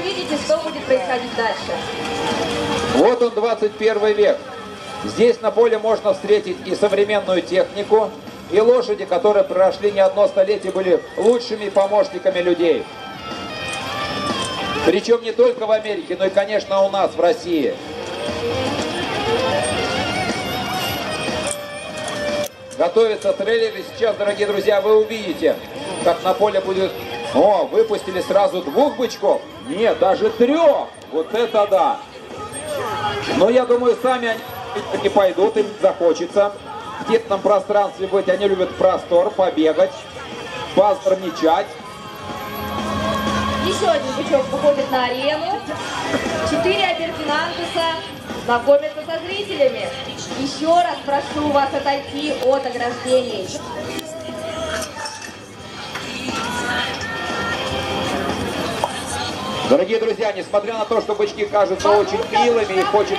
увидите, что будет происходить дальше. Вот он 21 век. Здесь на поле можно встретить и современную технику, и лошади, которые прошли не одно столетие, были лучшими помощниками людей. Причем не только в Америке, но и, конечно, у нас, в России. Готовится трейлер, сейчас, дорогие друзья, вы увидите, как на поле будет... О, выпустили сразу двух бычков? Нет, даже трех! Вот это да! Но я думаю, сами они не пойдут, им захочется в тесном пространстве быть. Они любят простор, побегать, позорничать. Еще один бычок выходит на арену. Четыре Абердинандуса знакомятся со зрителями. Еще раз прошу вас отойти от ограждений. Дорогие друзья, несмотря на то, что бычки кажутся очень милыми и хочется...